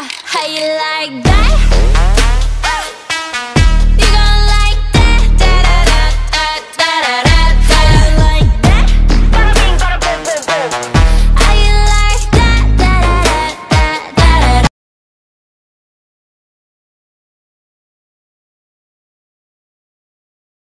How you like that?